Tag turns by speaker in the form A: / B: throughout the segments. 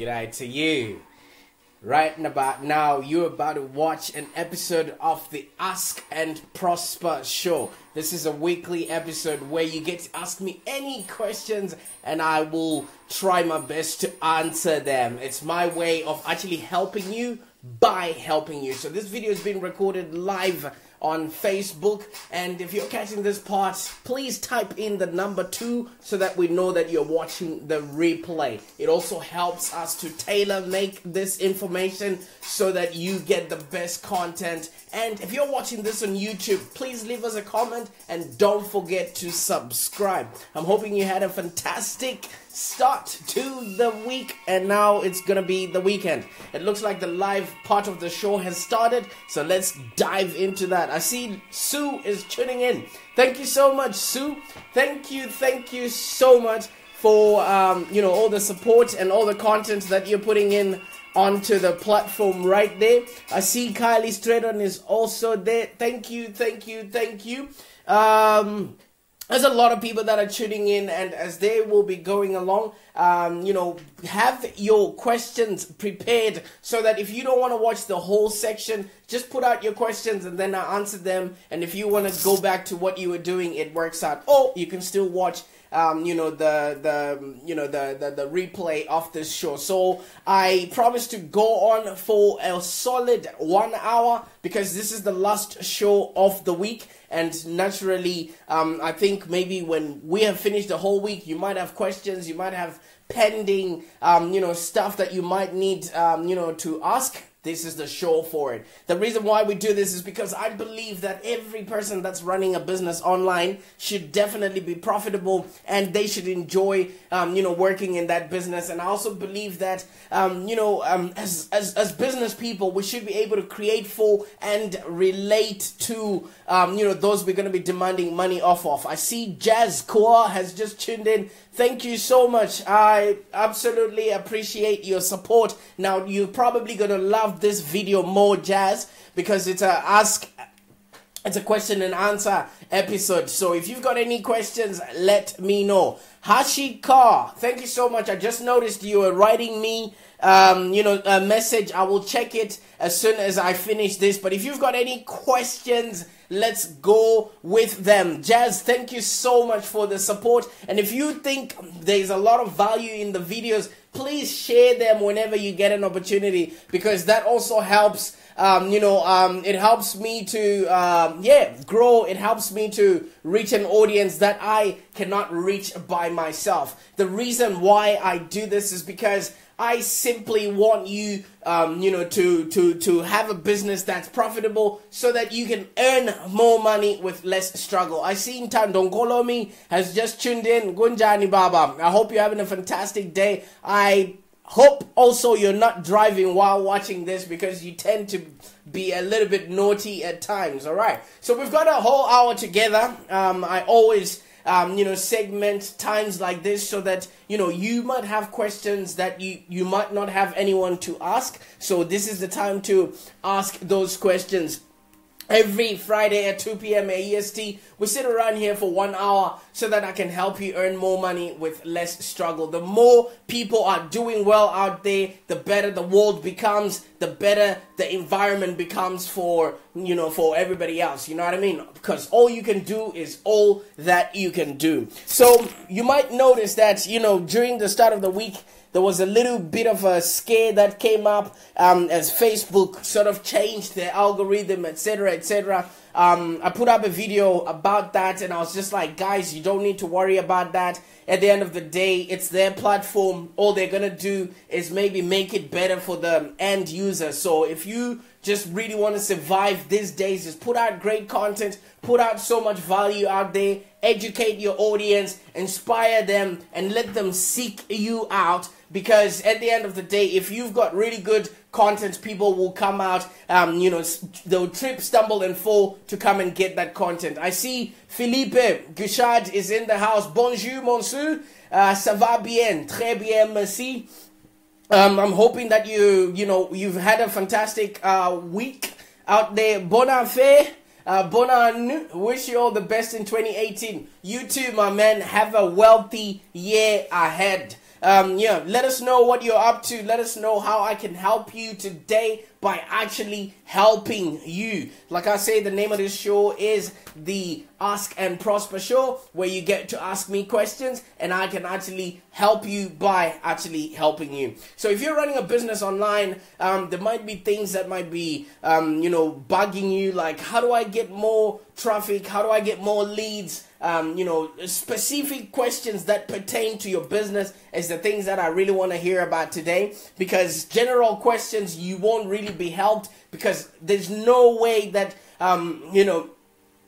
A: G'day to you. Right about now, you're about to watch an episode of the Ask and Prosper show. This is a weekly episode where you get to ask me any questions and I will try my best to answer them. It's my way of actually helping you by helping you. So, this video is being recorded live on Facebook. And if you're catching this part, please type in the number two so that we know that you're watching the replay. It also helps us to tailor make this information so that you get the best content. And if you're watching this on YouTube, please leave us a comment and don't forget to subscribe. I'm hoping you had a fantastic start to the week and now it's gonna be the weekend. It looks like the live part of the show has started, so let's dive into that. I see Sue is tuning in. Thank you so much, Sue. Thank you, thank you so much for um, you know all the support and all the content that you're putting in onto the platform right there. I see Kylie Stratton is also there. Thank you, thank you, thank you. Um, there's a lot of people that are tuning in and as they will be going along um, you know have your questions prepared so that if you don't want to watch the whole section just put out your questions and then i answer them. And if you want to go back to what you were doing it works out. Or you can still watch um, you know the the you know the, the the replay of this show. So I promise to go on for a solid one hour because this is the last show of the week. And naturally, um, I think maybe when we have finished the whole week, you might have questions, you might have pending, um, you know, stuff that you might need, um, you know, to ask this is the show for it. The reason why we do this is because I believe that every person that's running a business online should definitely be profitable and they should enjoy, um, you know, working in that business. And I also believe that, um, you know, um, as, as, as business people, we should be able to create for and relate to, um, you know, those we're going to be demanding money off of. I see Jazz Koa has just tuned in. Thank you so much. I absolutely appreciate your support. Now, you're probably going to love this video more, Jazz, because it's a ask it's a question and answer episode. So if you've got any questions, let me know. Hashikar, thank you so much. I just noticed you were writing me, um, you know, a message. I will check it as soon as I finish this. But if you've got any questions, let's go with them. Jazz, thank you so much for the support. And if you think there's a lot of value in the videos, please share them whenever you get an opportunity because that also helps um, you know, um, it helps me to, um, yeah, grow. It helps me to reach an audience that I cannot reach by myself. The reason why I do this is because I simply want you, um, you know, to to to have a business that's profitable, so that you can earn more money with less struggle. I see Tandongolomi has just tuned in. Gunjani Baba. I hope you're having a fantastic day. I hope also you're not driving while watching this because you tend to be a little bit naughty at times. All right. So we've got a whole hour together. Um, I always um, you know, segment times like this so that, you know, you might have questions that you, you might not have anyone to ask. So this is the time to ask those questions. Every Friday at 2 p.m. AEST, we sit around here for one hour so that I can help you earn more money with less struggle. The more people are doing well out there, the better the world becomes, the better the environment becomes for, you know, for everybody else. You know what I mean? Because all you can do is all that you can do. So you might notice that, you know, during the start of the week, there was a little bit of a scare that came up um, as Facebook sort of changed their algorithm, etc., etc. Um, I put up a video about that, and I was just like, guys, you don't need to worry about that. At the end of the day, it's their platform. All they're gonna do is maybe make it better for the end user. So if you just really want to survive these days, just put out great content, put out so much value out there, educate your audience, inspire them, and let them seek you out because at the end of the day, if you've got really good content, people will come out, um, you know, they'll trip, stumble, and fall to come and get that content. I see Philippe Guichard is in the house. Bonjour, monsieur. Uh, ça va bien? Très bien, merci. Um, I'm hoping that you, you know, you've had a fantastic uh, week out there. Bon affaire. Uh, bon an, wish you all the best in 2018. You too, my man. Have a wealthy year ahead. Um, yeah, let us know what you're up to. Let us know how I can help you today by actually helping you. Like I say, the name of this show is the Ask and Prosper Show, where you get to ask me questions and I can actually help you by actually helping you. So if you're running a business online, um, there might be things that might be, um, you know, bugging you, like how do I get more traffic? How do I get more leads? Um, you know, specific questions that pertain to your business is the things that I really want to hear about today. Because general questions you won't really be helped because there's no way that, um, you know,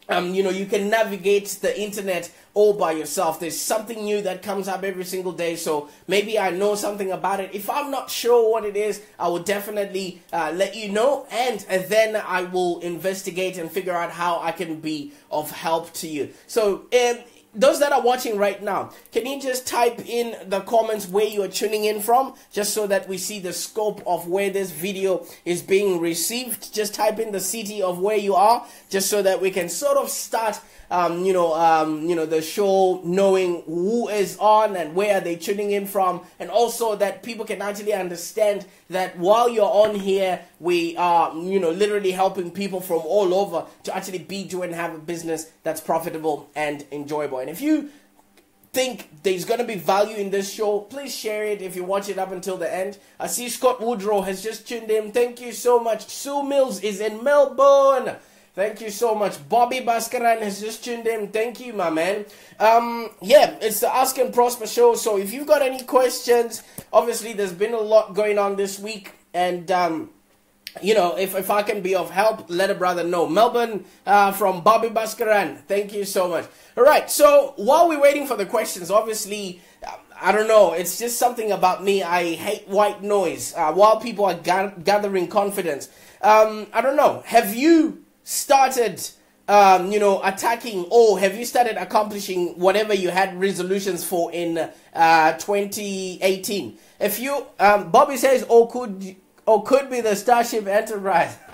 A: um, you know, you can navigate the internet all by yourself. There's something new that comes up every single day. So maybe I know something about it. If I'm not sure what it is, I will definitely uh, let you know. And, and then I will investigate and figure out how I can be of help to you. So um, those that are watching right now, can you just type in the comments where you are tuning in from, just so that we see the scope of where this video is being received? Just type in the city of where you are, just so that we can sort of start um, you know, um, you know, the show, knowing who is on and where they tuning in from, and also that people can actually understand that while you're on here, we are, you know, literally helping people from all over to actually be, do, and have a business that's profitable and enjoyable. And if you think there's going to be value in this show, please share it if you watch it up until the end. I see Scott Woodrow has just tuned in. Thank you so much. Sue Mills is in Melbourne. Thank you so much. Bobby Baskaran has just tuned in. Thank you, my man. Um, yeah, it's the Ask and Prosper show. So if you've got any questions, obviously there's been a lot going on this week, and um, you know, if, if I can be of help, let a brother know. Melbourne uh, from Bobby Baskaran. Thank you so much. All right. So while we're waiting for the questions, obviously. I don't know. It's just something about me. I hate white noise. Uh, while people are ga- gathering confidence, um, I don't know. Have you started um, you know, attacking or have you started accomplishing whatever you had resolutions for in uh, 2018? If you, um, Bobby says, or could, or could be the Starship Enterprise.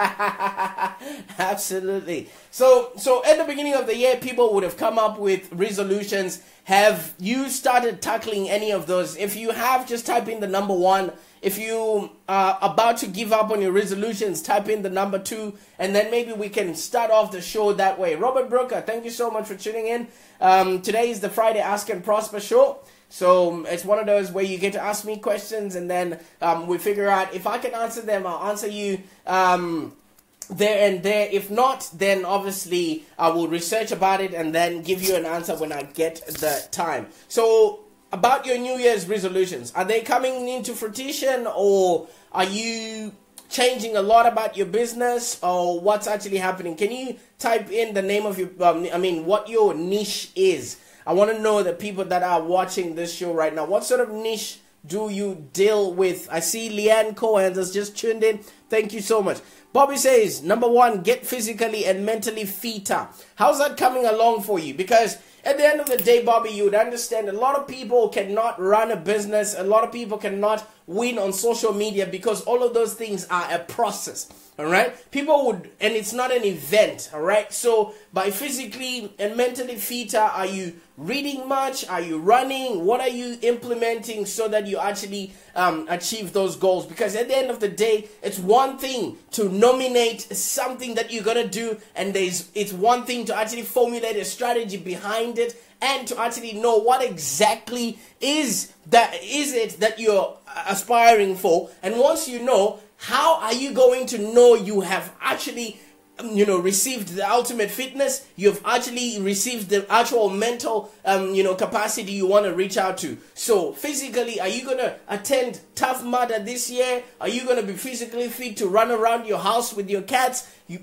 A: Absolutely. So, so at the beginning of the year, people would have come up with resolutions. Have you started tackling any of those? If you have, just type in the number one if you are about to give up on your resolutions, type in the number two, and then maybe we can start off the show that way. Robert Brooker, thank you so much for tuning in. Um, today is the Friday Ask and Prosper show. So um, it's one of those where you get to ask me questions, and then um, we figure out if I can answer them, I'll answer you um, there and there. If not, then obviously I will research about it and then give you an answer when I get the time. So about your New Year's resolutions. Are they coming into fruition or are you changing a lot about your business or what's actually happening? Can you type in the name of your, um, I mean, what your niche is? I want to know the people that are watching this show right now. What sort of niche do you deal with? I see Leanne Cohen has just tuned in. Thank you so much. Bobby says, number one, get physically and mentally fitter. How's that coming along for you? Because at the end of the day, Bobby, you would understand a lot of people cannot run a business. A lot of people cannot win on social media because all of those things are a process. All right. People would, and it's not an event. All right. So by physically and mentally fitter, are you reading much? Are you running? What are you implementing so that you actually um, achieve those goals? Because at the end of the day, it's one thing to nominate something that you're gonna do, and there's it's one thing to actually formulate a strategy behind it and to actually know what exactly is that is it that you're aspiring for. And once you know how are you going to know you have actually um, you know received the ultimate fitness? You've actually received the actual mental um, you know capacity you want to reach out to. So physically are you going to attend tough mudder this year? Are you going to be physically fit to run around your house with your cats? You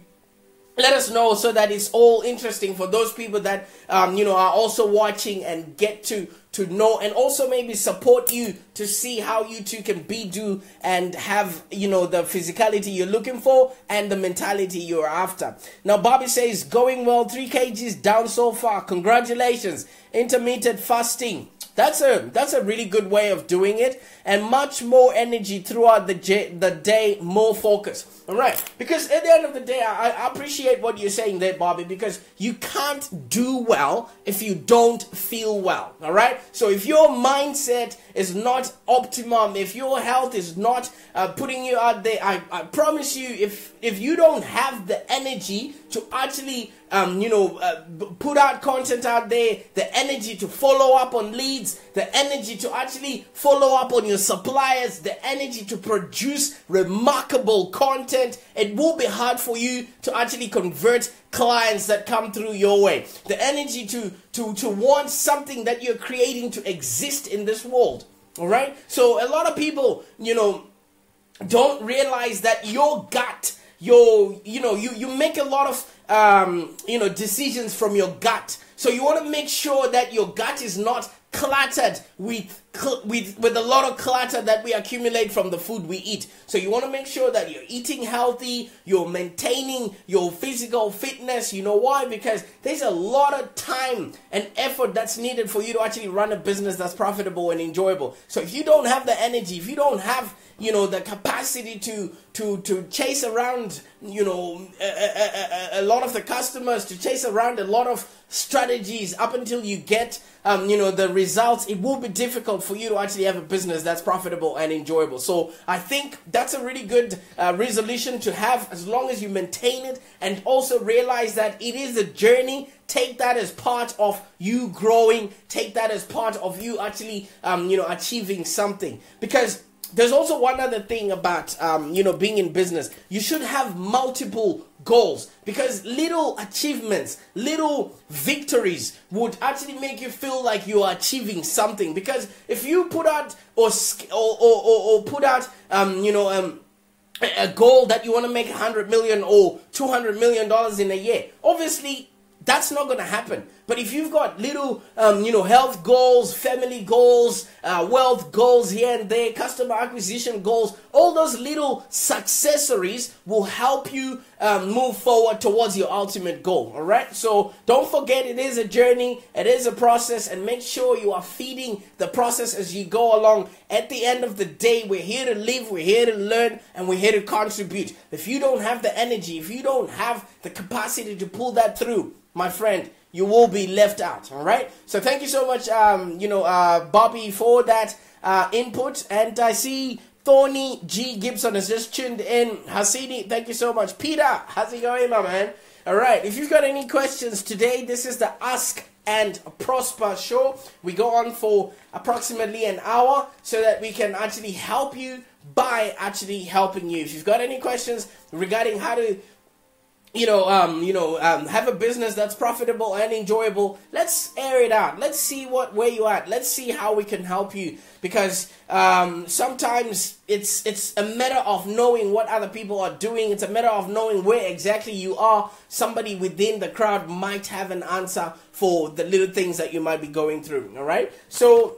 A: let us know so that it's all interesting for those people that um, you know are also watching and get to to know and also maybe support you to see how you two can be do and have you know the physicality you're looking for and the mentality you're after. Now bobby says going well three kgs down so far. Congratulations. Intermittent fasting that's a that's a really good way of doing it, and much more energy throughout the the day, more focus. All right, because at the end of the day, I, I appreciate what you're saying there, Bobby, because you can't do well if you don't feel well. All right, so if your mindset is not optimum, if your health is not uh, putting you out there, I, I promise you, if if you don't have the energy to actually um, you know, uh, put out content out there, the energy to follow up on leads, the energy to actually follow up on your suppliers, the energy to produce remarkable content. It will be hard for you to actually convert clients that come through your way. The energy to to to want something that you're creating to exist in this world. All right? So a lot of people, you know, don't realize that your gut, your you know, you you make a lot of um, you know, decisions from your gut. So you want to make sure that your gut is not cluttered with with with a lot of clutter that we accumulate from the food we eat. So you want to make sure that you're eating healthy, you're maintaining your physical fitness. You know why? Because there's a lot of time and effort that's needed for you to actually run a business that's profitable and enjoyable. So if you don't have the energy, if you don't have you know the capacity to to to chase around you know a, a, a, a, lot of the customers to chase around a lot of strategies up until you get um, you know the results it will be difficult for you to actually have a business that's profitable and enjoyable. So i think that's a really good uh, resolution to have as long as you maintain it and also realize that it is a journey. Take that as part of you growing. Take that as part of you actually um, you know achieving something. Because there's also one other thing about um, you know being in business. You should have multiple goals because little achievements little victories would actually make you feel like you are achieving something because if you put out or or, or, or put out um, you know um, a goal that you want to make 100 million or 200 million dollars in a year obviously that's not going to happen. But if you've got little, um, you know, health goals, family goals, uh, wealth goals here and there, customer acquisition goals, all those little successories will help you um, move forward towards your ultimate goal. All right. So don't forget, it is a journey, it is a process, and make sure you are feeding the process as you go along. At the end of the day, we're here to live, we're here to learn, and we're here to contribute. If you don't have the energy, if you don't have the capacity to pull that through, my friend, you will be left out. All right. So thank you so much, um, you know, uh, Bobby, for that uh, input. And I see Thorny G Gibson has just tuned in. Hasini, thank you so much. Peter, how's it going, my man? All right. If you've got any questions today, this is the Ask and Prosper show. We go on for approximately an hour so that we can actually help you by actually helping you. If you've got any questions regarding how to you know, um, you know, um, have a business that's profitable and enjoyable. Let's air it out. Let's see what where you at. Let's see how we can help you because um, sometimes it's it's a matter of knowing what other people are doing. It's a matter of knowing where exactly you are. Somebody within the crowd might have an answer for the little things that you might be going through. All right, so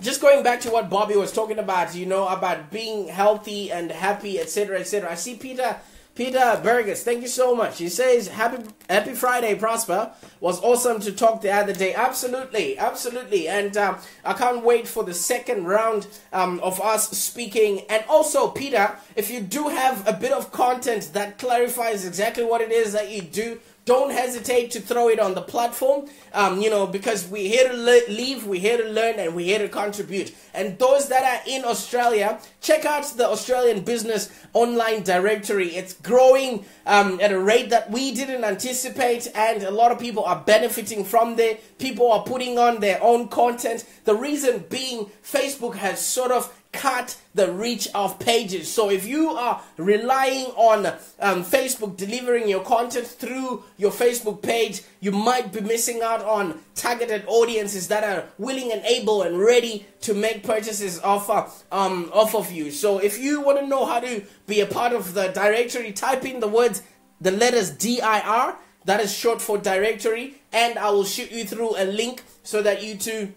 A: just going back to what Bobby was talking about, you know, about being healthy and happy, etc., etc. I see Peter Peter Burgess, thank you so much. He says, Happy Happy Friday, Prosper. Was awesome to talk the other day. Absolutely, absolutely. And uh, I can't wait for the second round um, of us speaking. And also, Peter, if you do have a bit of content that clarifies exactly what it is that you do, don't hesitate to throw it on the platform um, you know because we're here to le- leave we're here to learn and we're here to contribute. And those that are in australia check out the australian business online directory. It's growing um, at a rate that we didn't anticipate and a lot of people are benefiting from there. People are putting on their own content. The reason being facebook has sort of cut the reach of pages. So if you are relying on um, Facebook delivering your content through your Facebook page, you might be missing out on targeted audiences that are willing and able and ready to make purchases off, uh, um, off of you. So if you want to know how to be a part of the directory, type in the words, the letters DIR, that is short for directory, and I will shoot you through a link so that you too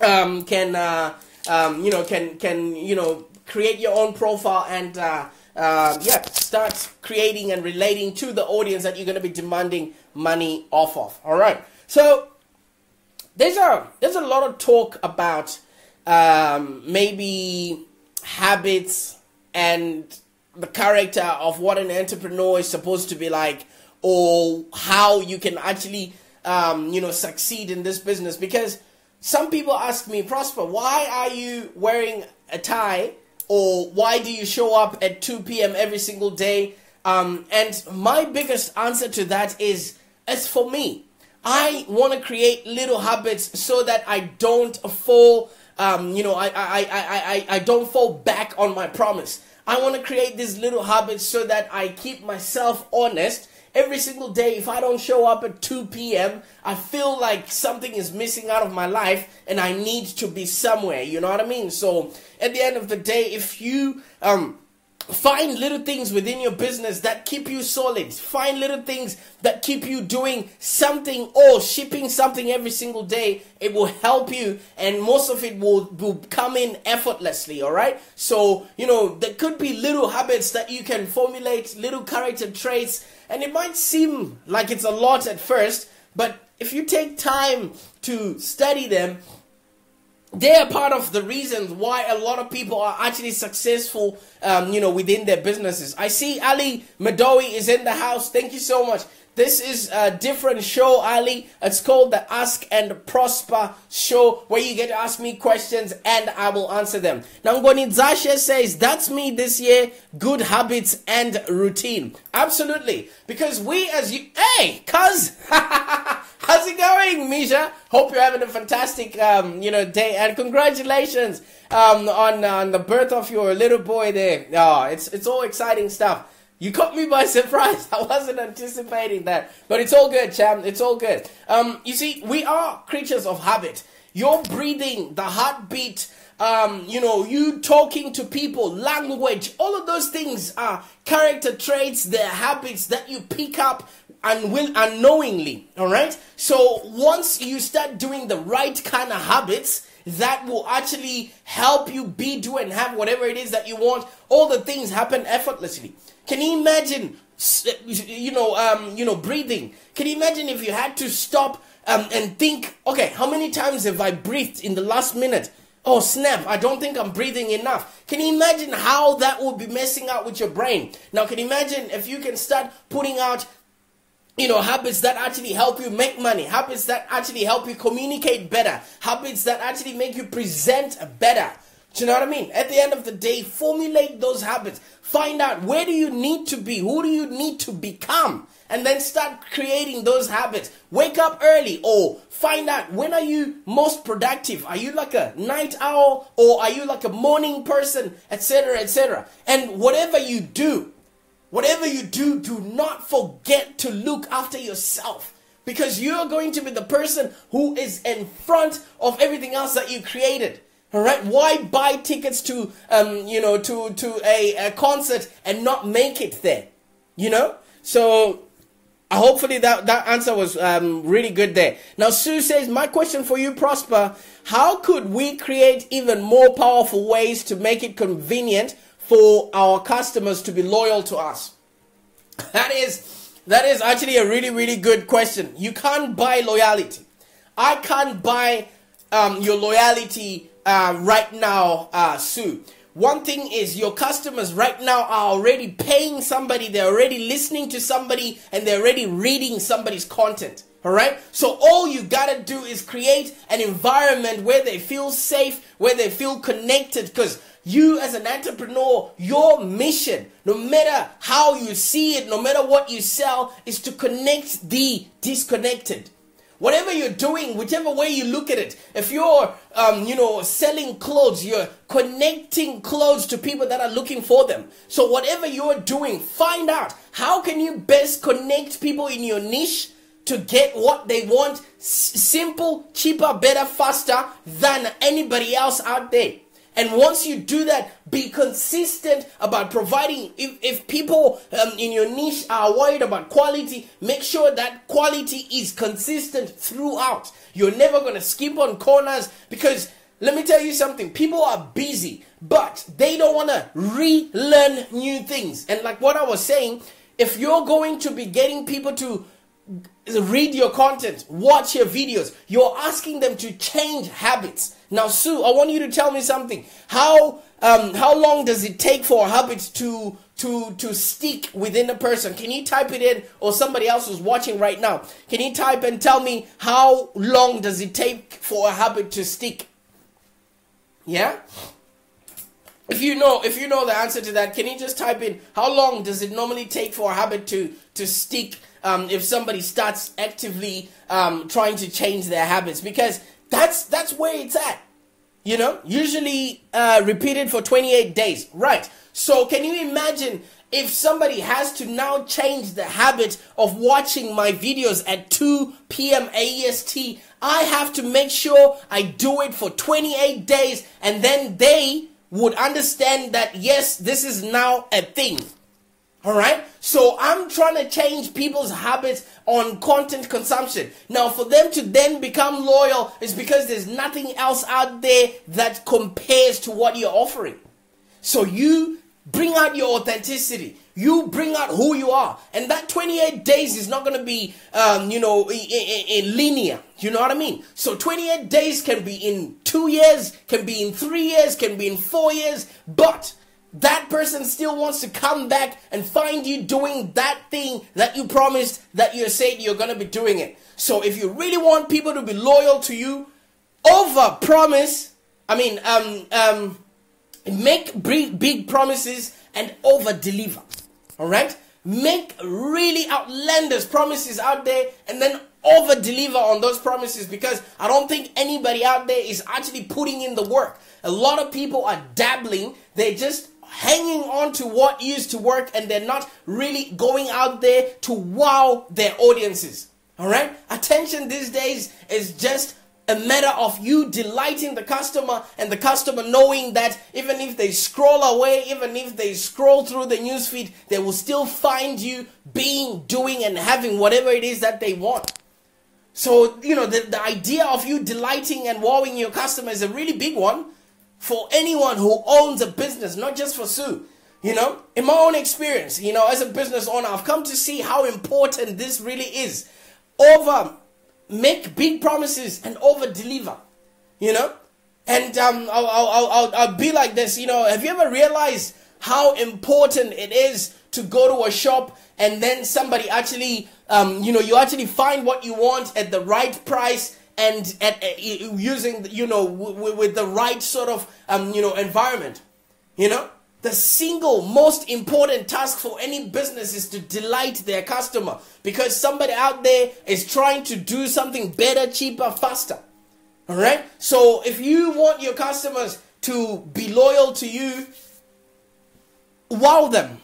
A: um, can uh, um, you know, can can you know create your own profile and uh, uh, yeah, start creating and relating to the audience that you're going to be demanding money off of. All right, so there's a there's a lot of talk about um, maybe habits and the character of what an entrepreneur is supposed to be like, or how you can actually um, you know succeed in this business because some people ask me, Prosper, why are you wearing a tie? Or why do you show up at 2 p.m. every single day? Um, and my biggest answer to that is, as for me, I want to create little habits so that I don't fall, um, you know, I, I, I, I, I don't fall back on my promise. I want to create these little habits so that I keep myself honest every single day, if I don't show up at 2 p.m., I feel like something is missing out of my life and I need to be somewhere. You know what I mean? So at the end of the day, if you, um, Find little things within your business that keep you solid. Find little things that keep you doing something or shipping something every single day. It will help you and most of it will, will come in effortlessly, all right? So, you know, there could be little habits that you can formulate, little character traits and it might seem like it's a lot at first, but if you take time to study them, they are part of the reasons why a lot of people are actually successful, um, you know, within their businesses. I see Ali Madowi is in the house. Thank you so much. This is a different show, Ali. It's called the Ask and Prosper Show, where you get to ask me questions and I will answer them. Now, Zashe says, That's me this year. Good habits and routine. Absolutely. Because we, as you, hey, cuz, how's it going, Misha? Hope you're having a fantastic, um, you know, day and congratulations um, on, on the birth of your little boy there. Oh, it's, it's all exciting stuff. You caught me by surprise. I wasn't anticipating that. But it's all good, champ. It's all good. Um, you see, we are creatures of habit. Your breathing, the heartbeat, um, you know, you talking to people, language, all of those things are character traits, they're habits that you pick up and will unknowingly. All right. So once you start doing the right kind of habits, that will actually help you be, do, and have whatever it is that you want. All the things happen effortlessly. Can you imagine, you know, um, you know, breathing? Can you imagine if you had to stop um, and think, okay, how many times have I breathed in the last minute? Oh snap, I don't think I'm breathing enough. Can you imagine how that would be messing out with your brain? Now, can you imagine if you can start putting out you know, habits that actually help you make money, habits that actually help you communicate better, habits that actually make you present better. Do you know what I mean? At the end of the day, formulate those habits. Find out where do you need to be? Who do you need to become? And then start creating those habits. Wake up early or find out when are you most productive? Are you like a night owl or are you like a morning person, etc., etc. And whatever you do, whatever you do, do not forget to look after yourself because you're going to be the person who is in front of everything else that you created. All right, why buy tickets to um, you know to to a, a concert and not make it there? You know, so hopefully that that answer was um, really good there. Now Sue says, my question for you, Prosper, how could we create even more powerful ways to make it convenient for our customers to be loyal to us? That is that is actually a really really good question. You can't buy loyalty. I can't buy um, your loyalty uh, right now, uh, Sue. One thing is your customers right now are already paying somebody, they're already listening to somebody, and they're already reading somebody's content. All right. So all you gotta do is create an environment where they feel safe, where they feel connected. Because you, as an entrepreneur, your mission, no matter how you see it, no matter what you sell, is to connect the disconnected. Whatever you're doing, whichever way you look at it, if you're, um, you know, selling clothes, you're connecting clothes to people that are looking for them. So whatever you're doing, find out how can you best connect people in your niche to get what they want simple, cheaper, better, faster than anybody else out there. And once you do that, be consistent about providing. If, if people um, in your niche are worried about quality, make sure that quality is consistent throughout. You're never going to skip on corners because let me tell you something people are busy, but they don't want to relearn new things. And like what I was saying, if you're going to be getting people to read your content, watch your videos. You're asking them to change habits. Now, Sue, I want you to tell me something. How um, how long does it take for a habit to to to stick within a person? Can you type it in, or somebody else who's watching right now? Can you type and tell me how long does it take for a habit to stick? Yeah. If you know, if you know the answer to that, can you just type in how long does it normally take for a habit to to stick? Um, if somebody starts actively um, trying to change their habits, because that's that's where it's at. You know, usually uh, repeated for 28 days. Right. So can you imagine if somebody has to now change the habit of watching my videos at 2 p.m. AEST, I have to make sure I do it for 28 days and then they would understand that yes, this is now a thing. All right. So I'm trying to change people's habits on content consumption. Now, for them to then become loyal is because there's nothing else out there that compares to what you're offering. So you bring out your authenticity. You bring out who you are. And that 28 days is not going to be, um, you know, in, in, in linear. You know what I mean? So 28 days can be in two years, can be in three years, can be in four years, but that person still wants to come back and find you doing that thing that you promised that you said you're going to be doing it. So if you really want people to be loyal to you, over promise, I mean, um, um, make big, big promises and over deliver. All right? Make really outlandish promises out there and then over deliver on those promises because I don't think anybody out there is actually putting in the work. A lot of people are dabbling, they're just hanging on to what used to work and they're not really going out there to wow their audiences. All right? Attention these days is just a matter of you delighting the customer and the customer knowing that even if they scroll away, even if they scroll through the newsfeed, they will still find you being, doing, and having whatever it is that they want. So, you know, the, the idea of you delighting and wowing your customer is a really big one for anyone who owns a business, not just for Sue. You know, in my own experience, you know, as a business owner, I've come to see how important this really is. Over make big promises and over deliver. You know, and um, I'll, I'll, I'll, I'll be like this. You know, have you ever realized how important it is to go to a shop and then somebody actually, um, you know, you actually find what you want at the right price and at, uh, using you know with the right sort of um, you know environment you know? The single most important task for any business is to delight their customer because somebody out there is trying to do something better cheaper faster all right so if you want your customers to be loyal to you wow them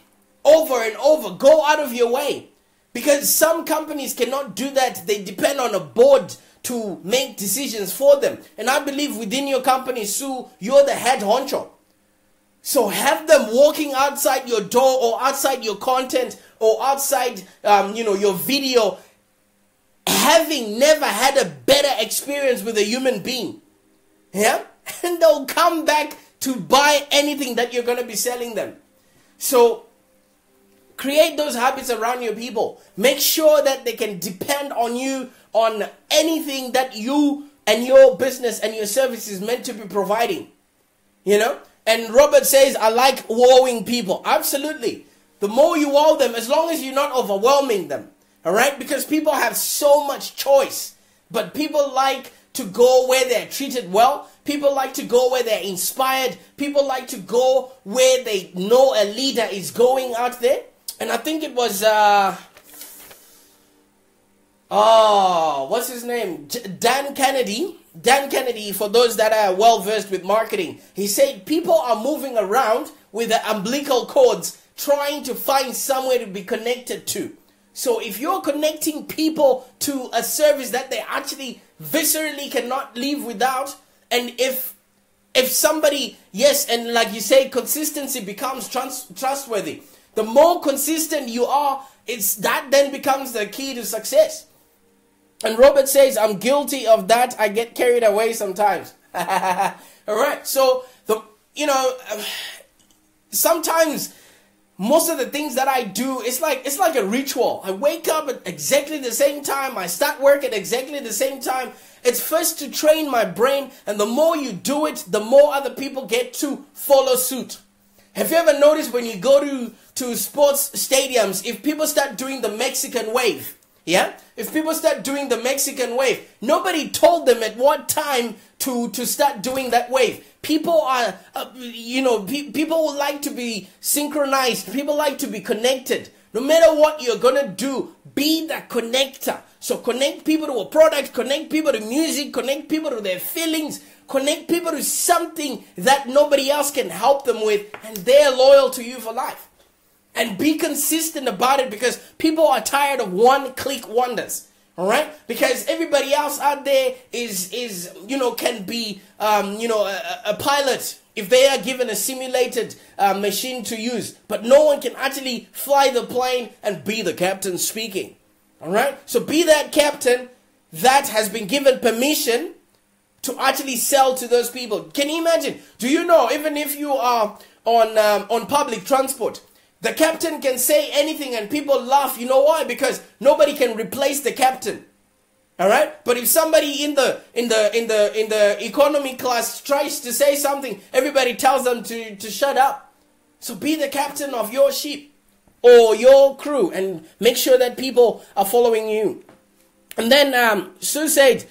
A: over and over. Go out of your way because some companies cannot do that. They depend on a board to make decisions for them. And I believe within your company, Sue, you're the head honcho. So have them walking outside your door or outside your content or outside, um, you know, your video, having never had a better experience with a human being. Yeah? And they'll come back to buy anything that you're going to be selling them. So create those habits around your people. Make sure that they can depend on you on anything that you and your business and your service is meant to be providing. You know? And Robert says, I like wowing people. Absolutely. The more you wow them, as long as you're not overwhelming them. All right? Because people have so much choice. But people like to go where they're treated well. People like to go where they're inspired. People like to go where they know a leader is going out there. And I think it was, uh, Oh, what's his name? Dan Kennedy. Dan Kennedy, for those that are well versed with marketing, he said people are moving around with the umbilical cords trying to find somewhere to be connected to. So if you're connecting people to a service that they actually viscerally cannot live without, and if if somebody, yes, and like you say, consistency becomes trustworthy. The more consistent you are, it's that then becomes the key to success. And Robert says, I'm guilty of that. I get carried away sometimes. All right. So, the, you know, um, sometimes most of the things that I do, it's like it's like a ritual. I wake up at exactly the same time. I start work at exactly the same time. It's first to train my brain, and the more you do it, the more other people get to follow suit. Have you ever noticed when you go to, to sports stadiums, if people start doing the Mexican wave, yeah? If people start doing the Mexican wave, nobody told them at what time to, to start doing that wave. People are, uh, you know, pe- people like to be synchronized. People like to be connected. No matter what you're gonna do, be the connector. So connect people to a product, connect people to music, connect people to their feelings, Connect people to something that nobody else can help them with, and they're loyal to you for life. And be consistent about it because people are tired of one click wonders. All right, because everybody else out there is is you know can be um, you know a, a, pilot if they are given a simulated uh, machine to use, but no one can actually fly the plane and be the captain speaking. All right, so be that captain that has been given permission to actually sell to those people. Can you imagine? Do you know, even if you are on, um, on public transport, the captain can say anything and people laugh. You know why? Because nobody can replace the captain. All right? But if somebody in the in the in the in the economy class tries to say something, everybody tells them to to shut up. So be the captain of your ship or your crew and make sure that people are following you. And then um, Sue said,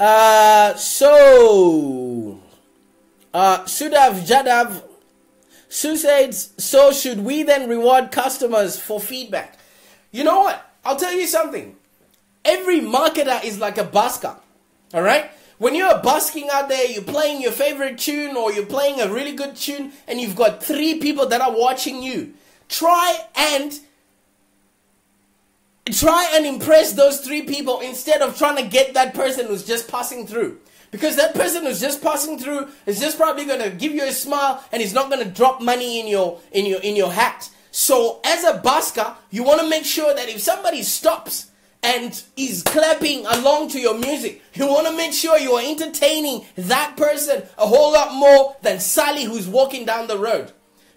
A: uh, so, uh, Sudav Jadav, Sue said, so should we then reward customers for feedback? You know what? I'll tell you something. Every marketer is like a busker. All right? When you're busking out there, you're playing your favorite tune or you're playing a really good tune and you've got three people that are watching you. Try and try and impress those three people instead of trying to get that person who's just passing through. Because that person who's just passing through is just probably gonna give you a smile and he's not gonna drop money in your in your in your hat. So as a busker, you wanna make sure that if somebody stops and is clapping along to your music, you wanna make sure you are entertaining that person a whole lot more than Sally who's walking down the road.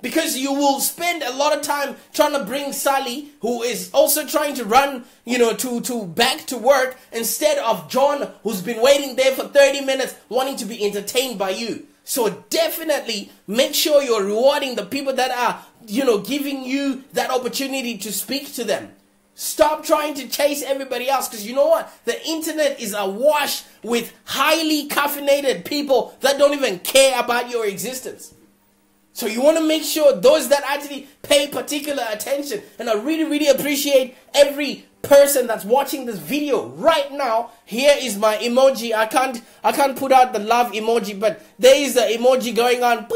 A: Because you will spend a lot of time trying to bring Sally, who is also trying to run, you know, to, to back to work, instead of John, who's been waiting there for 30 minutes, wanting to be entertained by you. So definitely make sure you're rewarding the people that are, you know, giving you that opportunity to speak to them. Stop trying to chase everybody else because you know what? The internet is awash with highly caffeinated people that don't even care about your existence. So you want to make sure those that actually pay particular attention, and I really, really appreciate every person that's watching this video right now. Here is my emoji. I can't, I can't put out the love emoji, but there is the emoji going on.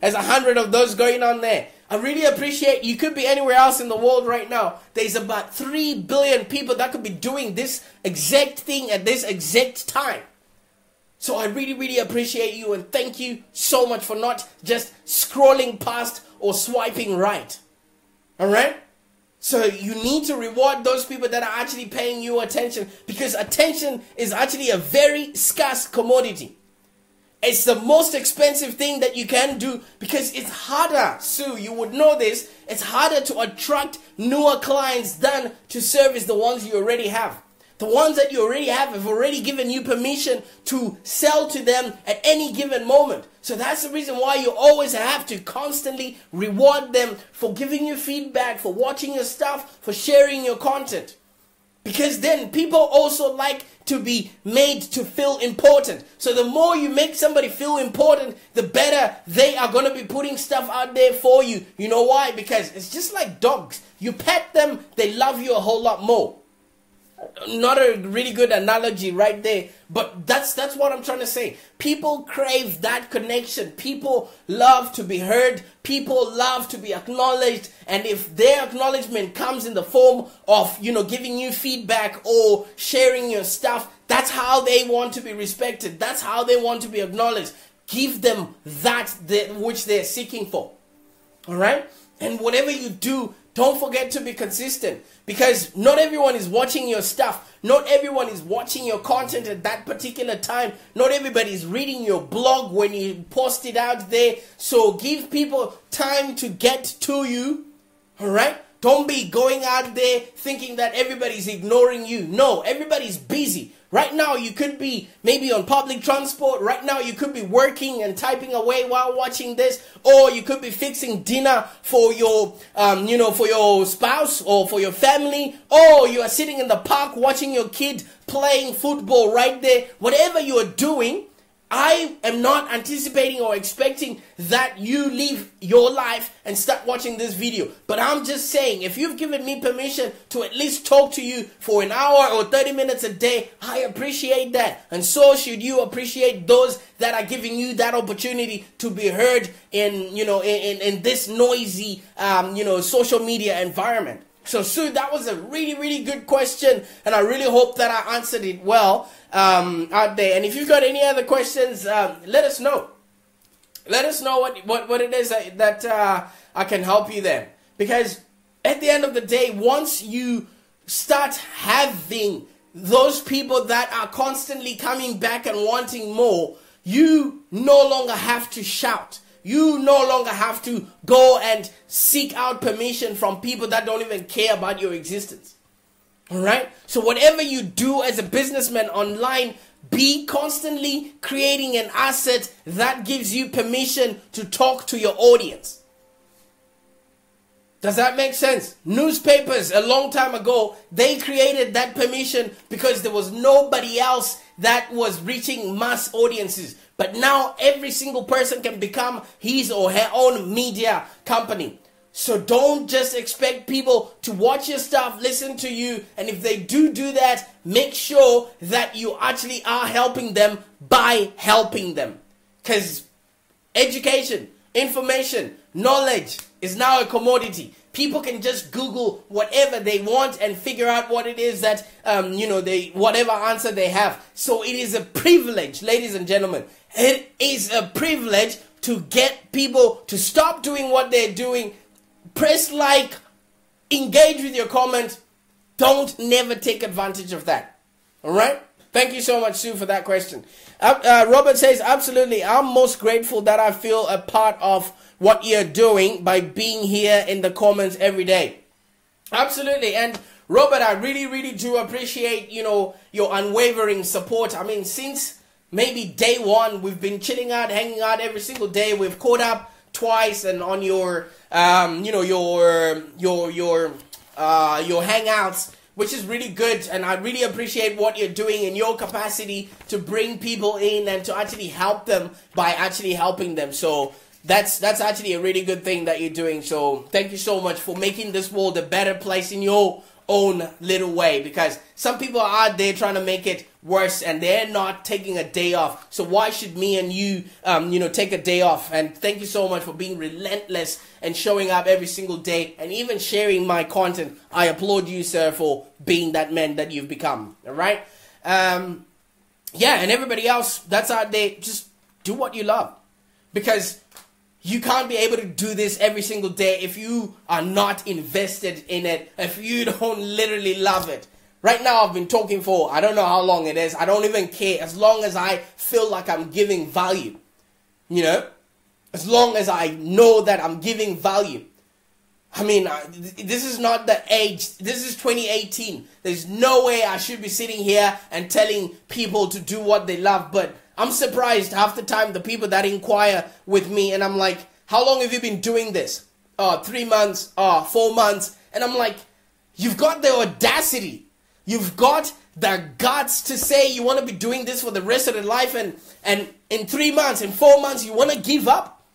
A: There's a hundred of those going on there. I really appreciate you could be anywhere else in the world right now. There's about 3 billion people that could be doing this exact thing at this exact time. So I really, really appreciate you and thank you so much for not just scrolling past or swiping right. Alright? So you need to reward those people that are actually paying you attention because attention is actually a very scarce commodity. It's the most expensive thing that you can do because it's harder, Sue, you would know this, it's harder to attract newer clients than to service the ones you already have. The ones that you already have have already given you permission to sell to them at any given moment. So that's the reason why you always have to constantly reward them for giving you feedback, for watching your stuff, for sharing your content. Because then people also like to be made to feel important. So the more you make somebody feel important, the better they are going to be putting stuff out there for you. You know why? Because it's just like dogs. You pet them, they love you a whole lot more not a really good analogy right there but that's that's what i'm trying to say. People crave that connection. People love to be heard. People love to be acknowledged. And if their acknowledgement comes in the form of you know giving you feedback or sharing your stuff that's how they want to be respected. That's how they want to be acknowledged. Give them that which they're seeking for. All right? And whatever you do Don't forget to be consistent because not everyone is watching your stuff. Not everyone is watching your content at that particular time. Not everybody is reading your blog when you post it out there. So give people time to get to you. All right? Don't be going out there thinking that everybody's ignoring you. No, everybody's busy. Right now, you could be maybe on public transport. Right now, you could be working and typing away while watching this, or you could be fixing dinner for your, um, you know, for your spouse or for your family, or you are sitting in the park watching your kid playing football right there. Whatever you are doing, I am not anticipating or expecting that you leave your life and start watching this video. But I'm just saying, if you've given me permission to at least talk to you for an hour or 30 minutes a day, I appreciate that. And so should you appreciate those that are giving you that opportunity to be heard in, you know, in, in, in this noisy, um, you know, social media environment. So, Sue, that was a really, really good question, and I really hope that I answered it well um, out there. And if you've got any other questions, um, let us know. Let us know what what, what it is that, that uh, I can help you there. Because at the end of the day, once you start having those people that are constantly coming back and wanting more, you no longer have to shout you no longer have to go and seek out permission from people that don't even care about your existence. All right? So, whatever you do as a businessman online, be constantly creating an asset that gives you permission to talk to your audience. Does that make sense? Newspapers, a long time ago, they created that permission because there was nobody else that was reaching mass audiences. But now every single person can become his or her own media company. So don't just expect people to watch your stuff, listen to you, and if they do do that, make sure that you actually are helping them by helping them. Because education, information, knowledge is now a commodity people can just Google whatever they want and figure out what it is that um, you know they whatever answer they have. So it is a privilege, ladies and gentlemen. It is a privilege to get people to stop doing what they're doing. Press like, engage with your comment. Don't never take advantage of that. All right. Thank you so much, Sue, for that question. Uh, uh, Robert says, absolutely. I'm most grateful that I feel a part of what you're doing by being here in the comments every day. Absolutely. And Robert, I really, really do appreciate, you know, your unwavering support. I mean, since maybe day one, we've been chilling out, hanging out every single day. We've caught up twice and on your, um, you know, your, your, your, uh, your hangouts which is really good and I really appreciate what you're doing in your capacity to bring people in and to actually help them by actually helping them. So that's that's actually a really good thing that you're doing. So thank you so much for making this world a better place in your own little way because some people are out there trying to make it worse and they're not taking a day off. So why should me and you um, you know take a day off? And thank you so much for being relentless and showing up every single day and even sharing my content. I applaud you sir for being that man that you've become all right? Um, yeah and everybody else that's out there just do what you love. Because you can't be able to do this every single day if you are not invested in it, if you don't literally love it. Right now, I've been talking for I don't know how long it is. I don't even care as long as I feel like I'm giving value. You know, as long as I know that I'm giving value. I mean, this is not the age. This is 2018. There's no way I should be sitting here and telling people to do what they love, but I'm surprised half the time the people that inquire with me and I'm like, how long have you been doing this? Uh, three months, uh, four months. And I'm like, you've got the audacity. You've got the guts to say you want to be doing this for the rest of your life and, and in three months, in four months, you want to give up?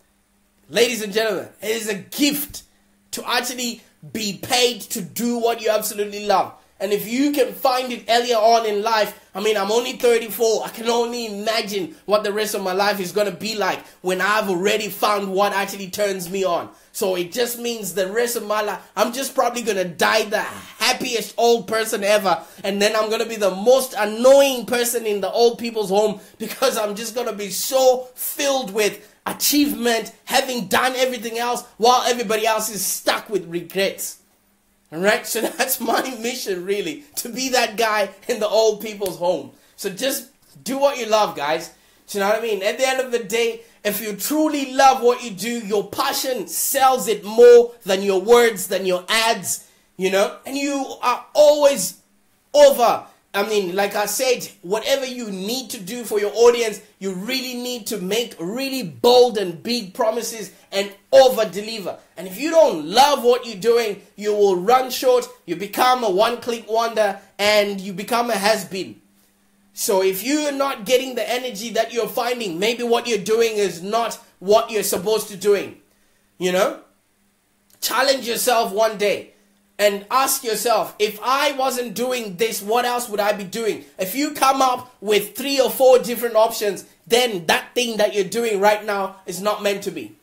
A: Ladies and gentlemen, it is a gift to actually be paid to do what you absolutely love. And if you can find it earlier on in life, I mean, I'm only 34. I can only imagine what the rest of my life is going to be like when I've already found what actually turns me on. So it just means the rest of my life, I'm just probably going to die the happiest old person ever. And then I'm going to be the most annoying person in the old people's home because I'm just going to be so filled with achievement, having done everything else while everybody else is stuck with regrets. Alright? So that's my mission really, to be that guy in the old people's home. So just do what you love, guys. Do you know what I mean? At the end of the day, if you truly love what you do, your passion sells it more than your words, than your ads, you know? And you are always over. I mean, like I said, whatever you need to do for your audience, you really need to make really bold and big promises and over deliver. And if you don't love what you're doing, you will run short, you become a one click wonder, and you become a has been. So if you're not getting the energy that you're finding, maybe what you're doing is not what you're supposed to doing. You know? Challenge yourself one day and ask yourself, if I wasn't doing this, what else would I be doing? If you come up with three or four different options, then that thing that you're doing right now is not meant to be.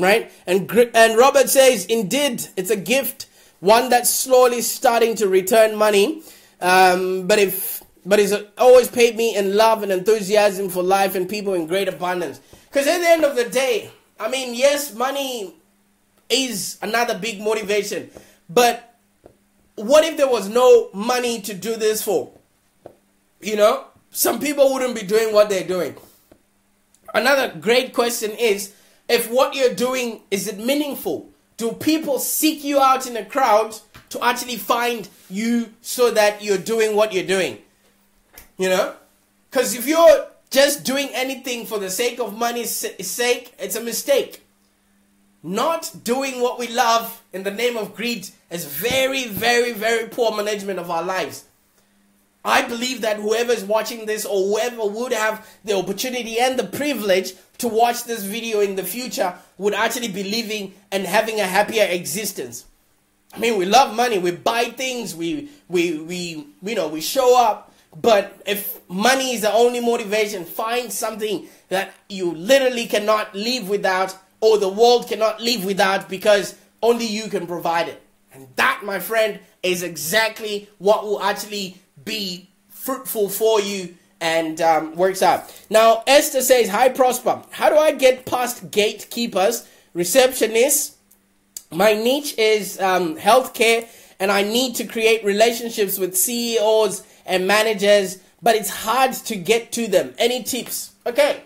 A: Right? And and Robert says, indeed, it's a gift, one that's slowly starting to return money. Um, but if but he's always paid me in love and enthusiasm for life and people in great abundance. Because at the end of the day, I mean, yes, money is another big motivation. But what if there was no money to do this for? You know, some people wouldn't be doing what they're doing. Another great question is if what you're doing is it meaningful? Do people seek you out in a crowd to actually find you so that you're doing what you're doing? You know? Because if you're just doing anything for the sake of money's sake, it's a mistake. Not doing what we love in the name of greed is very, very, very poor management of our lives. I believe that whoever is watching this or whoever would have the opportunity and the privilege to watch this video in the future would actually be living and having a happier existence. I mean, we love money. We buy things. We, we, we, you know, we show up. But if money is the only motivation, find something that you literally cannot live without or the world cannot live without because only you can provide it. And that, my friend, is exactly what will actually be fruitful for you and um, works out. Now, Esther says, Hi, Prosper. How do I get past gatekeepers, receptionists? My niche is um, healthcare, and I need to create relationships with CEOs and managers, but it's hard to get to them. Any tips? Okay.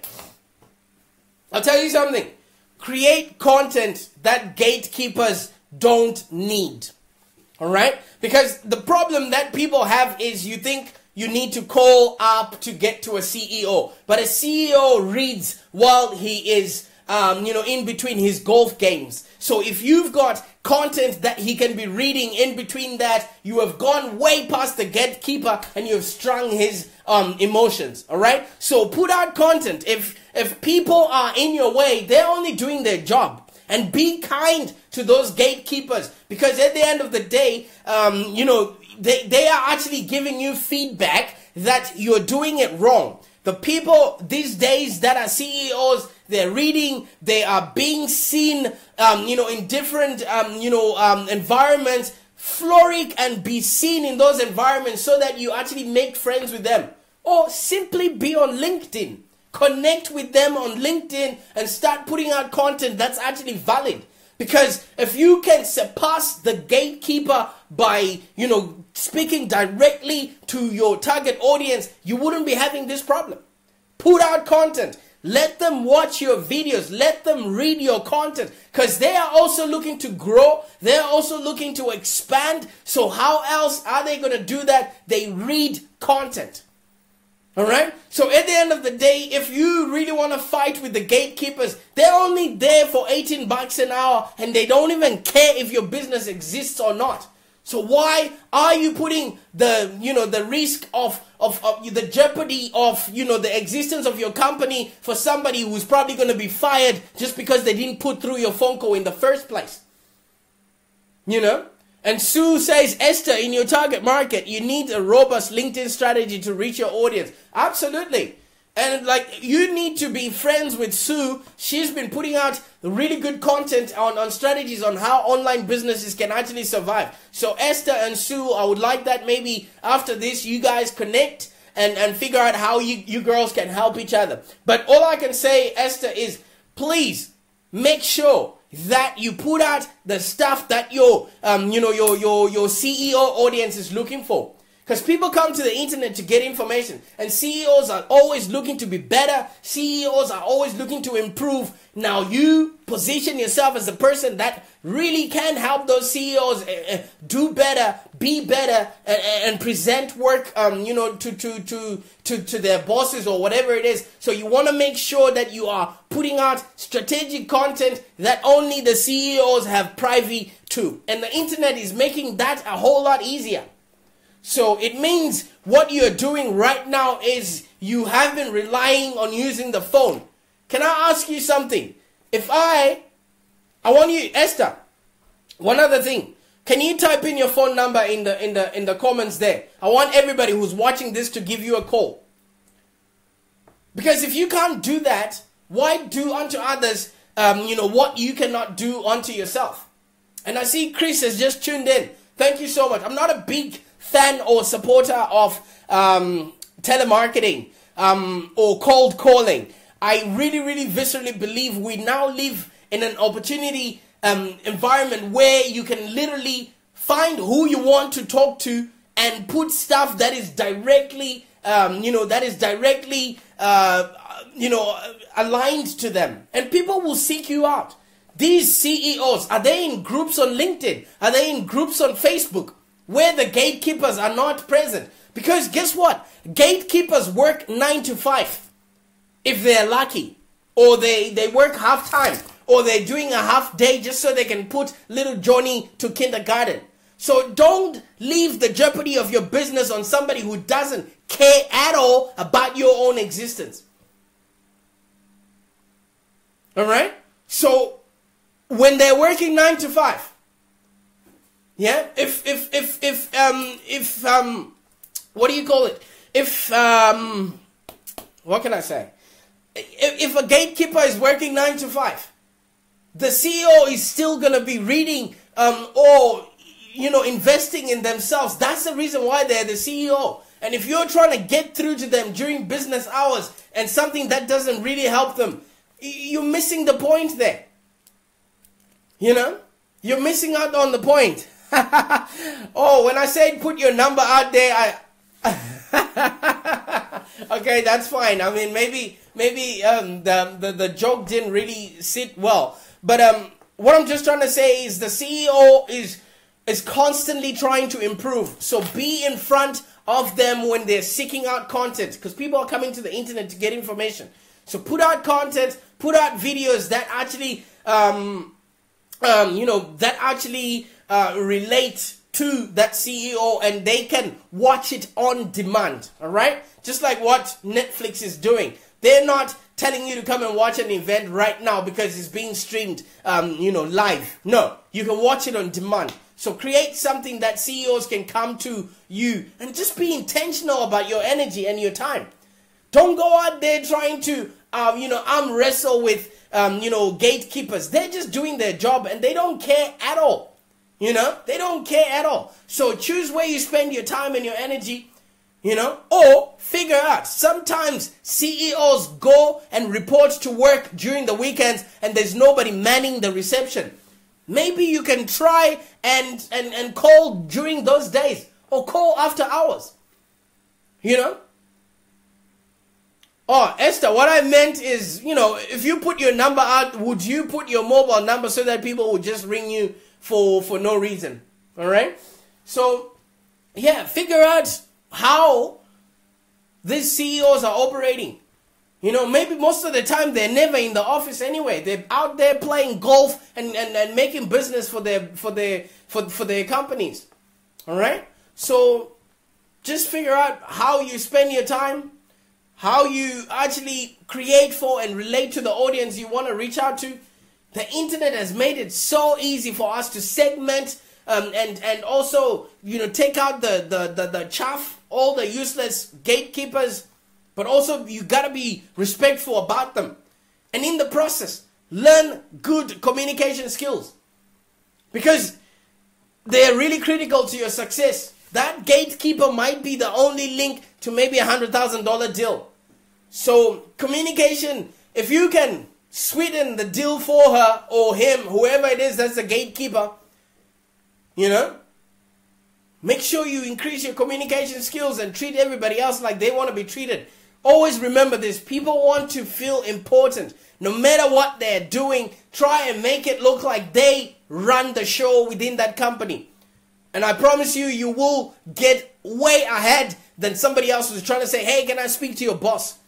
A: I'll tell you something. Create content that gatekeepers don't need. All right? Because the problem that people have is you think you need to call up to get to a CEO. But a CEO reads while he is, um, you know, in between his golf games. So if you've got content that he can be reading in between that, you have gone way past the gatekeeper and you have strung his um, emotions. All right. So put out content. If if people are in your way, they're only doing their job. And be kind to those gatekeepers because at the end of the day, um, you know, they, they are actually giving you feedback that you're doing it wrong. The people these days that are CEOs, they're reading, they are being seen, um, you know, in different, um, you know, um, environments. Flourish and be seen in those environments so that you actually make friends with them. Or simply be on LinkedIn. Connect with them on LinkedIn and start putting out content that's actually valid. Because if you can surpass the gatekeeper by, you know, speaking directly to your target audience, you wouldn't be having this problem. Put out content. Let them watch your videos. Let them read your content because they are also looking to grow. They're also looking to expand. So how else are they going to do that? They read content. All right. So at the end of the day, if you really want to fight with the gatekeepers, they're only there for 18 bucks an hour and they don't even care if your business exists or not. So why are you putting the, you know, the risk of, of, of the jeopardy of, you know, the existence of your company for somebody who's probably going to be fired just because they didn't put through your phone call in the first place? You know? And Sue says, Esther, in your target market, you need a robust LinkedIn strategy to reach your audience. Absolutely. And like you need to be friends with Sue. She's been putting out really good content on, on strategies on how online businesses can actually survive. So Esther and Sue, I would like that maybe after this you guys connect and, and figure out how you, you girls can help each other. But all I can say, Esther, is please make sure that you put out the stuff that your um, you know your your your CEO audience is looking for. Because people come to the internet to get information, and CEOs are always looking to be better. CEOs are always looking to improve. Now, you position yourself as a person that really can help those CEOs uh, uh, do better, be better, and, and present work, um, you know, to, to, to, to, to their bosses or whatever it is. So, you want to make sure that you are putting out strategic content that only the CEOs have privy to. And the internet is making that a whole lot easier. So it means what you're doing right now is you have been relying on using the phone. Can I ask you something? If I, I want you, Esther, one other thing. Can you type in your phone number in the in the in the comments there? I want everybody who's watching this to give you a call. Because if you can't do that, why do unto others, um, you know, what you cannot do unto yourself? And I see Chris has just tuned in. Thank you so much. I'm not a big fan or supporter of um, telemarketing um, or cold calling. I really, really viscerally believe we now live in an opportunity um, environment where you can literally find who you want to talk to and put stuff that is directly, um, you know, that is directly, uh, you know, aligned to them, and people will seek you out. These CEOs are they in groups on LinkedIn? Are they in groups on Facebook? Where the gatekeepers are not present. Because guess what? Gatekeepers work 9 to 5 if they're lucky. Or they, they work half time. Or they're doing a half day just so they can put little Johnny to kindergarten. So don't leave the jeopardy of your business on somebody who doesn't care at all about your own existence. Alright? So when they're working 9 to 5, yeah. If if if if um if um what do you call it? If um what can I say? If, if a gatekeeper is working nine to five, the CEO is still gonna be reading um or you know investing in themselves. That's the reason why they're the CEO. And if you're trying to get through to them during business hours and something that doesn't really help them, you're missing the point there. You know? You're missing out on the point. oh, when I said put your number out there, I. okay, that's fine. I mean, maybe maybe um, the, the the joke didn't really sit well, but um, what I'm just trying to say is the CEO is is constantly trying to improve. So be in front of them when they're seeking out content, because people are coming to the internet to get information. So put out content, put out videos that actually, um, um, you know, that actually uh, relate to that CEO and they can watch it on demand. All right? Just like what Netflix is doing. They're not telling you to come and watch an event right now because it's being streamed, um, you know, live. No, you can watch it on demand. So create something that CEOs can come to you and just be intentional about your energy and your time. Don't go out there trying to, um, you know, arm wrestle with, um, you know, gatekeepers. They're just doing their job and they don't care at all. You know, they don't care at all. So choose where you spend your time and your energy, you know, or figure out. Sometimes CEOs go and report to work during the weekends and there's nobody manning the reception. Maybe you can try and, and, and call during those days or call after hours. You know? Oh, Esther, what I meant is, you know, if you put your number out, would you put your mobile number so that people would just ring you for for no reason. All right. So yeah, figure out how these CEOs are operating. You know, maybe most of the time they're never in the office anyway. They're out there playing golf and, and, and making business for their for their for, for their companies. All right? So just figure out how you spend your time, how you actually create for and relate to the audience you want to reach out to. The internet has made it so easy for us to segment um, and and also you know take out the, the the the chaff, all the useless gatekeepers, but also you gotta be respectful about them, and in the process, learn good communication skills because they're really critical to your success. That gatekeeper might be the only link to maybe a hundred thousand dollar deal. So communication, if you can sweeten the deal for her or him, whoever it is that's the gatekeeper. You know? Make sure you increase your communication skills and treat everybody else like they want to be treated. Always remember this people want to feel important. No matter what they're doing, try and make it look like they run the show within that company. And I promise you, you will get way ahead than somebody else who's trying to say, hey, can I speak to your boss?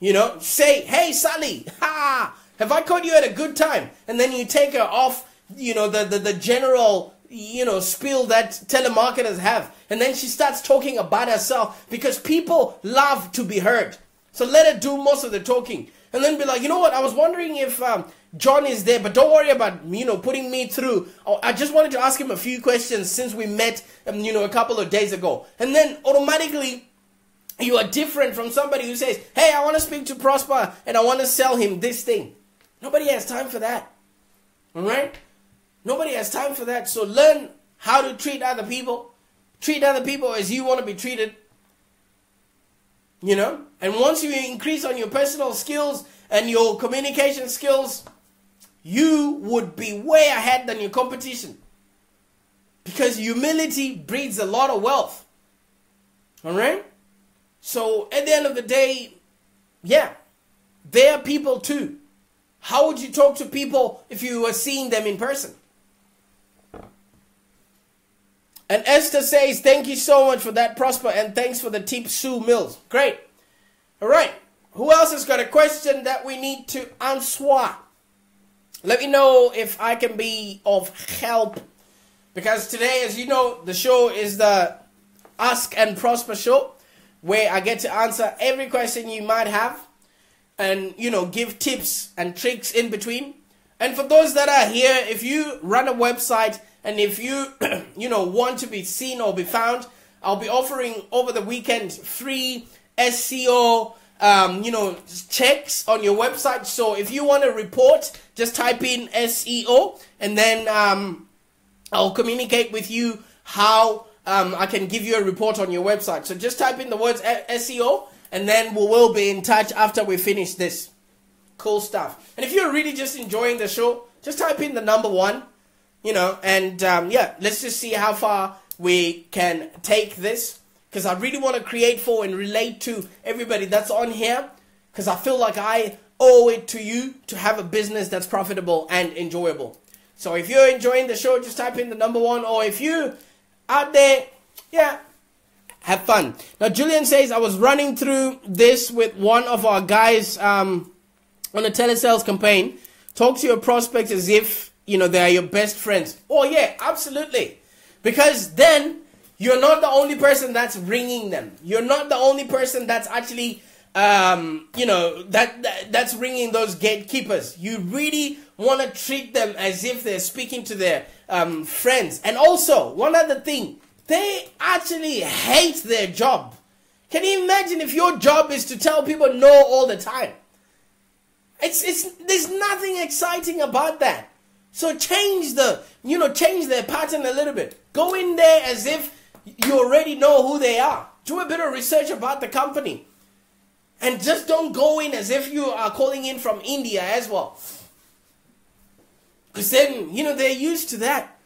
A: You know, say, hey, Sally, ha, have I caught you at a good time? And then you take her off, you know, the, the, the general, you know, spiel that telemarketers have. And then she starts talking about herself because people love to be heard. So let her do most of the talking. And then be like, you know what, I was wondering if um, John is there, but don't worry about, you know, putting me through. Oh, I just wanted to ask him a few questions since we met, um, you know, a couple of days ago. And then automatically you are different from somebody who says, Hey, I want to speak to Prosper and I want to sell him this thing. Nobody has time for that. All right? Nobody has time for that. So learn how to treat other people. Treat other people as you want to be treated. You know? And once you increase on your personal skills and your communication skills, you would be way ahead than your competition. Because humility breeds a lot of wealth. All right? So at the end of the day, yeah, they're people too. How would you talk to people if you were seeing them in person? And Esther says, Thank you so much for that, Prosper, and thanks for the tip, Sue Mills. Great. All right. Who else has got a question that we need to answer? Let me know if I can be of help. Because today, as you know, the show is the Ask and Prosper show where I get to answer every question you might have and, you know, give tips and tricks in between. And for those that are here, if you run a website and if you, you know, want to be seen or be found, I'll be offering over the weekend free SEO, um, you know, checks on your website. So if you want to report, just type in SEO and then um, I'll communicate with you how um, I can give you a report on your website. So just type in the words SEO and then we will be in touch after we finish this. Cool stuff. And if you're really just enjoying the show, just type in the number one, you know, and um, yeah, let's just see how far we can take this. Because I really want to create for and relate to everybody that's on here. Because I feel like I owe it to you to have a business that's profitable and enjoyable. So if you're enjoying the show, just type in the number one. Or if you out there, yeah, have fun. Now, Julian says, I was running through this with one of our guys um, on a telesales campaign. Talk to your prospects as if, you know, they are your best friends. Oh, yeah, absolutely. Because then you're not the only person that's ringing them. You're not the only person that's actually, um, you know, that, that that's ringing those gatekeepers. You really want to treat them as if they're speaking to their um, friends. And also, one other thing, they actually hate their job. Can you imagine if your job is to tell people no all the time? It's, it's, there's nothing exciting about that. So change the, you know, change their pattern a little bit. Go in there as if you already know who they are. Do a bit of research about the company. And just don't go in as if you are calling in from India as well. Because then, you know, they're used to that.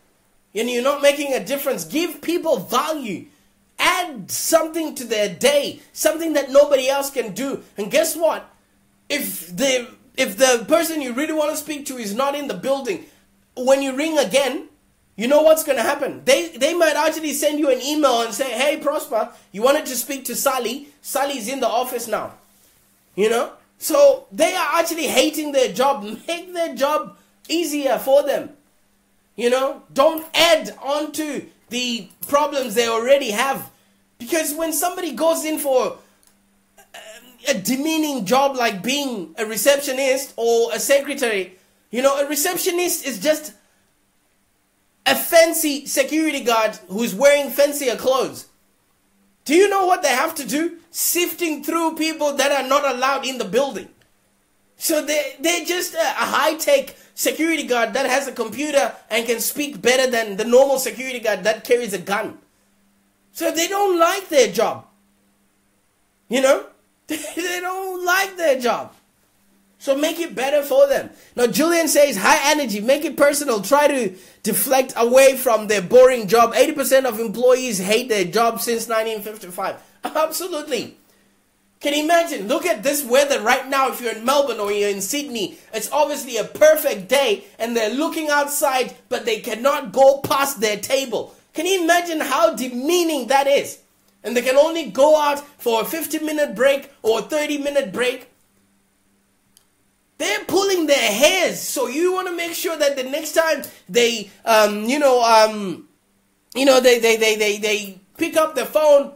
A: And you're not making a difference. Give people value. Add something to their day, something that nobody else can do. And guess what? If the if the person you really want to speak to is not in the building, when you ring again, you know what's going to happen. They they might actually send you an email and say, "Hey, Prosper, you wanted to speak to Sally. Sally's in the office now." You know? So they are actually hating their job. Make their job easier for them. You know, don't add on to the problems they already have. Because when somebody goes in for uh, a demeaning job like being a receptionist or a secretary, you know, a receptionist is just a fancy security guard who's wearing fancier clothes. Do you know what they have to do? Sifting through people that are not allowed in the building. So they, they're just a, a high tech security guard that has a computer and can speak better than the normal security guard that carries a gun. So they don't like their job. You know? they don't like their job. So make it better for them. Now, Julian says high energy, make it personal. Try to deflect away from their boring job. 80% of employees hate their job since 1955. Absolutely. Can you imagine? Look at this weather right now. If you're in Melbourne or you're in Sydney, it's obviously a perfect day and they're looking outside, but they cannot go past their table. Can you imagine how demeaning that is? And they can only go out for a 50 minute break or a 30 minute break they're pulling their hairs. So you want to make sure that the next time they, um, you know, um, you know, they, they, they, they, they pick up the phone,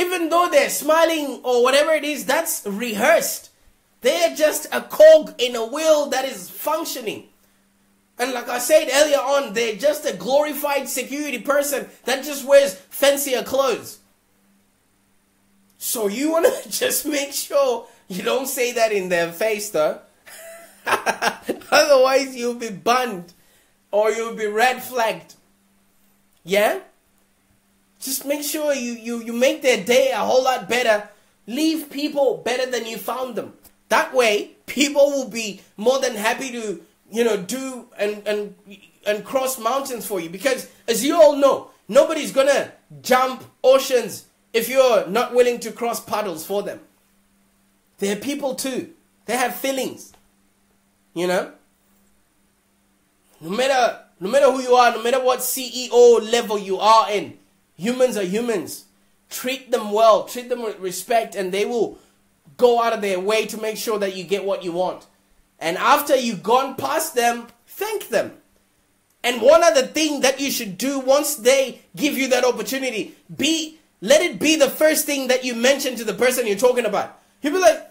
A: even though they're smiling or whatever it is, that's rehearsed. They're just a cog in a wheel that is functioning. And like I said earlier on, they're just a glorified security person that just wears fancier clothes. So you want to just make sure you don't say that in their face, though. Otherwise, you'll be banned or you'll be red flagged. Yeah? Just make sure you, you, you make their day a whole lot better. Leave people better than you found them. That way, people will be more than happy to, you know, do and, and, and cross mountains for you. Because, as you all know, nobody's gonna jump oceans if you're not willing to cross puddles for them. They're people too. They have feelings. You know? No matter no matter who you are, no matter what CEO level you are in, humans are humans. Treat them well, treat them with respect, and they will go out of their way to make sure that you get what you want. And after you've gone past them, thank them. And one other thing that you should do once they give you that opportunity, be let it be the first thing that you mention to the person you're talking about. You'll be like,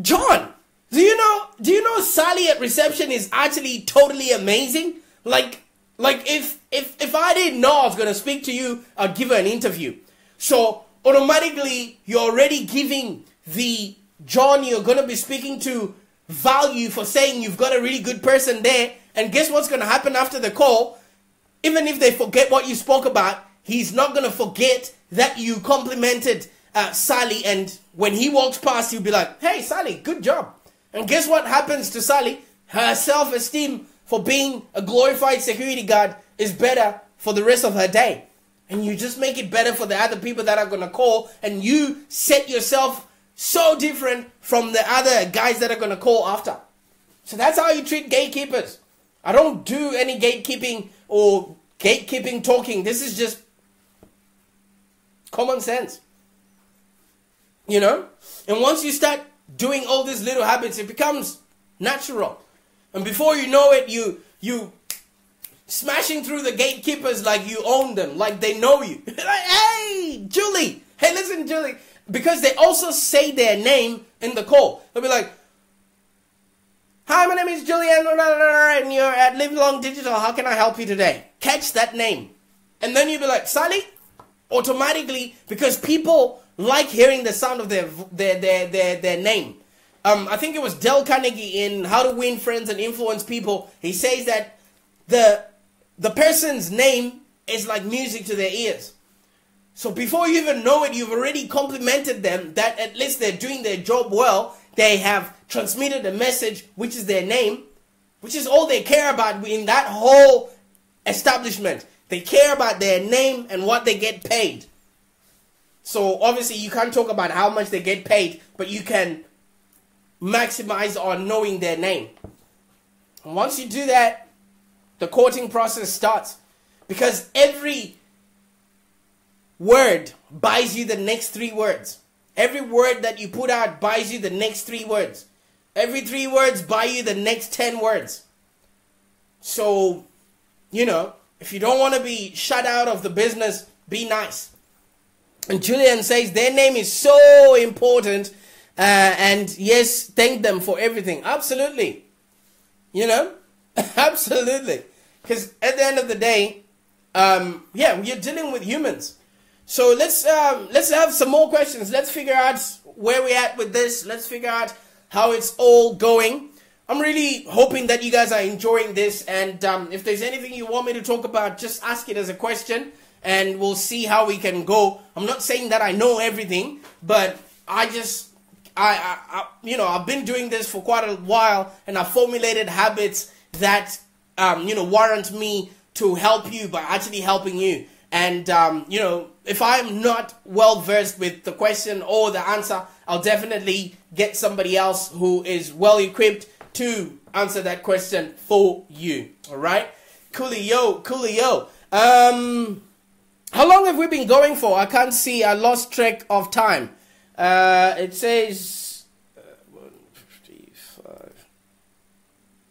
A: John, do you know? Do you know Sally at reception is actually totally amazing? Like, like if if if I didn't know I was gonna speak to you, I'd give her an interview. So automatically, you're already giving the John you're gonna be speaking to value for saying you've got a really good person there. And guess what's gonna happen after the call? Even if they forget what you spoke about, he's not gonna forget that you complimented uh, Sally. And when he walks past, he'll be like, "Hey, Sally, good job." And guess what happens to Sally? Her self esteem for being a glorified security guard is better for the rest of her day. And you just make it better for the other people that are going to call, and you set yourself so different from the other guys that are going to call after. So that's how you treat gatekeepers. I don't do any gatekeeping or gatekeeping talking. This is just common sense. You know? And once you start doing all these little habits, it becomes natural. And before you know it, you you smashing through the gatekeepers like you own them, like they know you. like, hey, Julie. Hey, listen, Julie. Because they also say their name in the call. They'll be like, Hi, my name is Julian, and you're at Livelong Digital. How can I help you today? Catch that name. And then you'll be like, Sally, automatically, because people like hearing the sound of their their their their, their name. Um, I think it was Dale Carnegie in How to Win Friends and Influence People. He says that the the person's name is like music to their ears. So before you even know it, you've already complimented them that at least they're doing their job well. They have transmitted a message, which is their name, which is all they care about in that whole establishment. They care about their name and what they get paid. So obviously you can't talk about how much they get paid, but you can maximize on knowing their name. And once you do that, the courting process starts. Because every word buys you the next three words. Every word that you put out buys you the next three words. Every three words buy you the next ten words. So, you know, if you don't want to be shut out of the business, be nice. And Julian says their name is so important. Uh, and yes, thank them for everything. Absolutely. You know? Absolutely. Because at the end of the day, um, yeah, we're dealing with humans. So let's um, let's have some more questions. Let's figure out where we're at with this. Let's figure out how it's all going. I'm really hoping that you guys are enjoying this. And um, if there's anything you want me to talk about, just ask it as a question and we'll see how we can go. I'm not saying that I know everything, but I just I, I, I, you know, I've been doing this for quite a while, and I've formulated habits that, um, you know, warrant me to help you by actually helping you. And um, you know, if I'm not well versed with the question or the answer, I'll definitely get somebody else who is well equipped to answer that question for you. All right, coolio, coolio. Um, how long have we been going for? I can't see. I lost track of time. Uh, it says uh,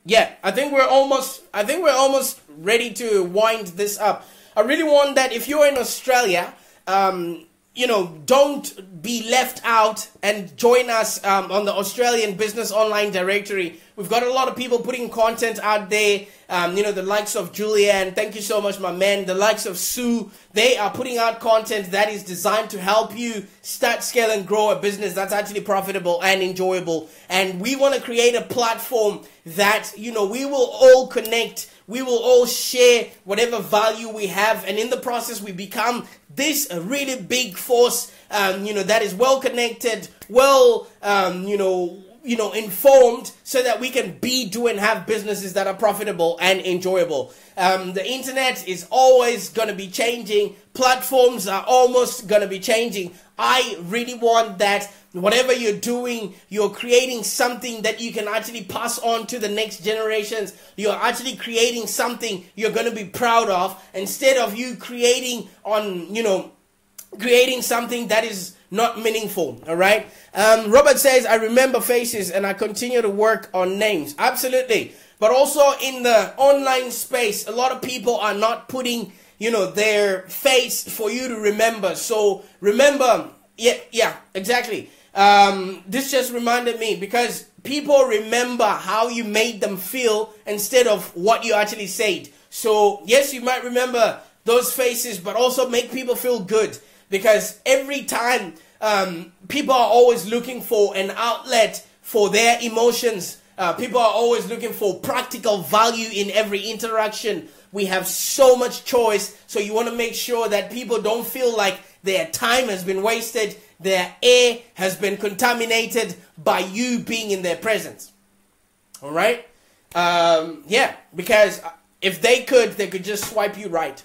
A: Yeah, I think we're almost. I think we're almost ready to wind this up. I really want that if you're in Australia, um, you know, don't be left out and join us um, on the Australian Business Online Directory. We've got a lot of people putting content out there. Um, you know, the likes of Julian, thank you so much, my man. The likes of Sue, they are putting out content that is designed to help you start, scale, and grow a business that's actually profitable and enjoyable. And we want to create a platform that, you know, we will all connect we will all share whatever value we have, and in the process, we become this really big force, um, you know, that is well connected, well, um, you know, you know, informed so that we can be, do, and have businesses that are profitable and enjoyable. Um, the internet is always going to be changing. Platforms are almost going to be changing. I really want that whatever you're doing, you're creating something that you can actually pass on to the next generations. You're actually creating something you're going to be proud of instead of you creating on, you know, creating something that is not meaningful. All right. Um, Robert says, I remember faces and I continue to work on names. Absolutely. But also in the online space, a lot of people are not putting, you know, their face for you to remember. So remember, yeah, yeah, exactly. Um, this just reminded me because people remember how you made them feel instead of what you actually said. So yes, you might remember those faces, but also make people feel good because every time um, people are always looking for an outlet for their emotions. Uh, people are always looking for practical value in every interaction. We have so much choice, so you want to make sure that people don't feel like their time has been wasted, their air has been contaminated by you being in their presence. All right? Um, yeah, because if they could, they could just swipe you right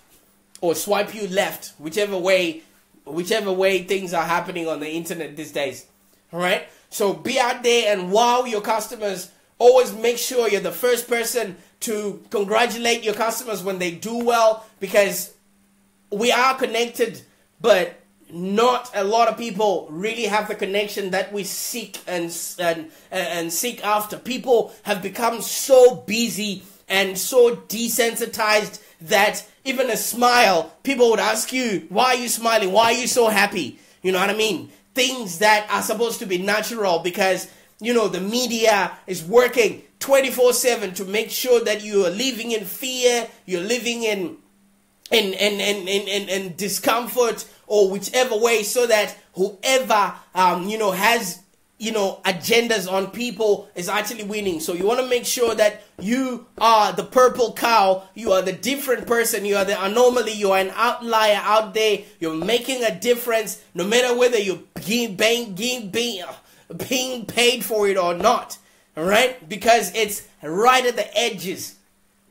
A: or swipe you left, whichever way whichever way things are happening on the internet these days. All right? So be out there and wow your customers. Always make sure you're the first person to congratulate your customers when they do well because we are connected, but not a lot of people really have the connection that we seek and and and seek after. People have become so busy and so desensitized that even a smile, people would ask you, why are you smiling? Why are you so happy? You know what I mean? Things that are supposed to be natural because, you know, the media is working 24 7 to make sure that you are living in fear, you're living in in, in, in, in, in, in discomfort or whichever way so that whoever um, you know has you know, agendas on people is actually winning. So you want to make sure that you are the purple cow, you are the different person, you are the anomaly, you are an outlier out there. You're making a difference no matter whether you're being, being, being, being paid for it or not. Right? Because it's right at the edges.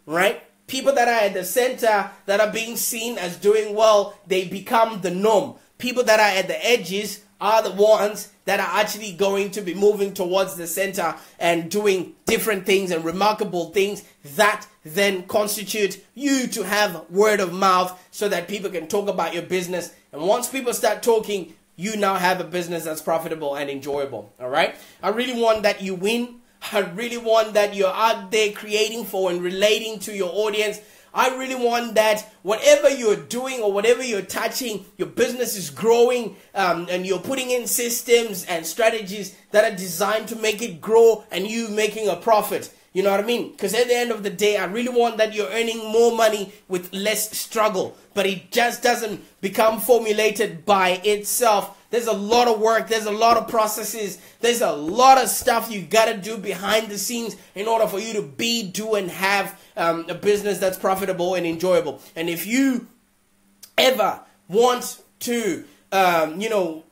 A: Right? People that are at the center that are being seen as doing well, they become the norm. People that are at the edges are the ones that are actually going to be moving towards the center and doing different things and remarkable things that then constitute you to have word of mouth so that people can talk about your business. And once people start talking, you now have a business that's profitable and enjoyable. All right. I really want that you win. I really want that you're out there creating for and relating to your audience I really want that whatever you're doing or whatever you're touching, your business is growing um, and you're putting in systems and strategies that are designed to make it grow and you making a profit. You know what I mean? Because at the end of the day, I really want that you're earning more money with less struggle. But it just doesn't become formulated by itself. There's a lot of work. There's a lot of processes. There's a lot of stuff you gotta do behind the scenes in order for you to be, do, and have um, a business that's profitable and enjoyable. And if you ever want to, um, you know,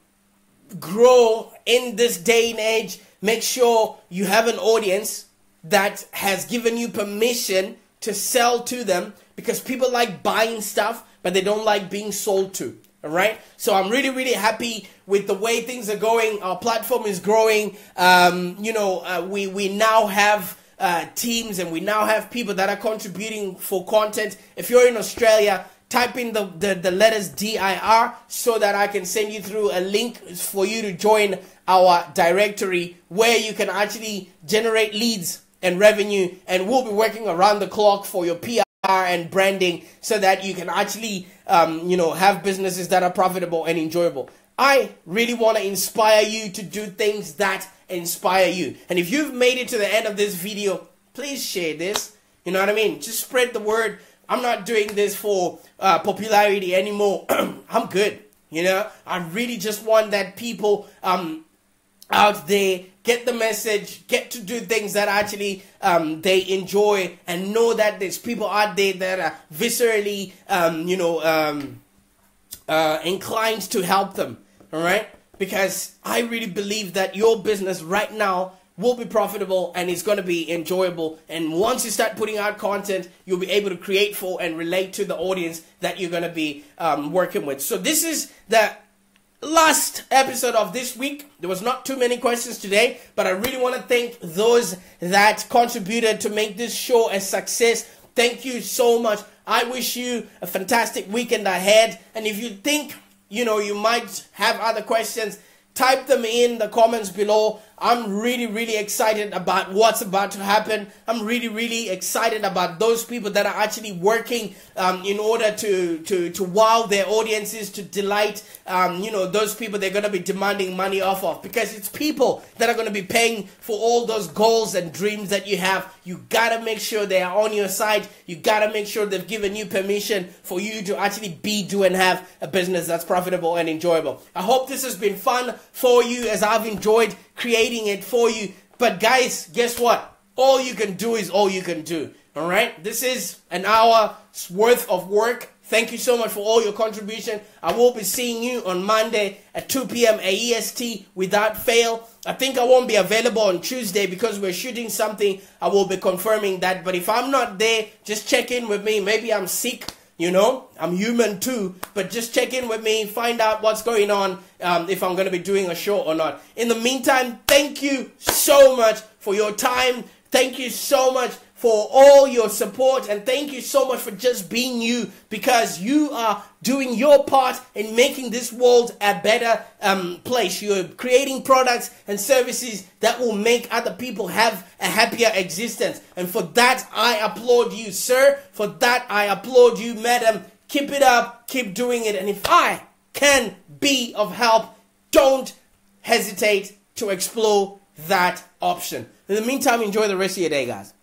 A: grow in this day and age, make sure you have an audience that has given you permission to sell to them because people like buying stuff, but they don't like being sold to. All right. So I'm really, really happy with the way things are going. Our platform is growing. Um, you know, uh, we we now have uh, teams and we now have people that are contributing for content. If you're in Australia, type in the, the, the letters DIR so that I can send you through a link for you to join our directory where you can actually generate leads and revenue and we'll be working around the clock for your PR and branding so that you can actually um, you know have businesses that are profitable and enjoyable. I really want to inspire you to do things that inspire you. And if you've made it to the end of this video, please share this. You know what I mean? Just spread the word. I'm not doing this for uh, popularity anymore. I'm good. You know, I really just want that people um, out there get the message, get to do things that actually um, they enjoy, and know that there's people out there that are viscerally, um, you know, um, uh, inclined to help them. All right, because I really believe that your business right now will be profitable and it's going to be enjoyable. And once you start putting out content, you'll be able to create for and relate to the audience that you're going to be um, working with. So this is the last episode of this week. There was not too many questions today, but I really want to thank those that contributed to make this show a success. Thank you so much. I wish you a fantastic weekend ahead. And if you think, you know, you might have other questions, type them in the comments below. I'm really, really excited about what's about to happen. I'm really, really excited about those people that are actually working um, in order to, to, to wow their audiences, to delight, um, you know, those people they're going to be demanding money off of. Because it's people that are going to be paying for all those goals and dreams that you have. You got to make sure they are on your side. You got to make sure they've given you permission for you to actually be, do, and have a business that's profitable and enjoyable. I hope this has been fun for you as I've enjoyed creating it for you. But guys, guess what? All you can do is all you can do. All right? This is an hour's worth of work. Thank you so much for all your contribution. I will be seeing you on Monday at 2 p.m. AEST without fail. I think I won't be available on Tuesday because we're shooting something. I will be confirming that. But if I'm not there, just check in with me. Maybe I'm sick you know, I'm human too, but just check in with me, find out what's going on, um, if I'm going to be doing a show or not. In the meantime, thank you so much for your time. Thank you so much for all your support and thank you so much for just being you because you are doing your part in making this world a better um, place. You're creating products and services that will make other people have a happier existence. And for that, I applaud you, sir. For that, I applaud you, madam. Keep it up, keep doing it. And if I can be of help, don't hesitate to explore that option. In the meantime, enjoy the rest of your day, guys.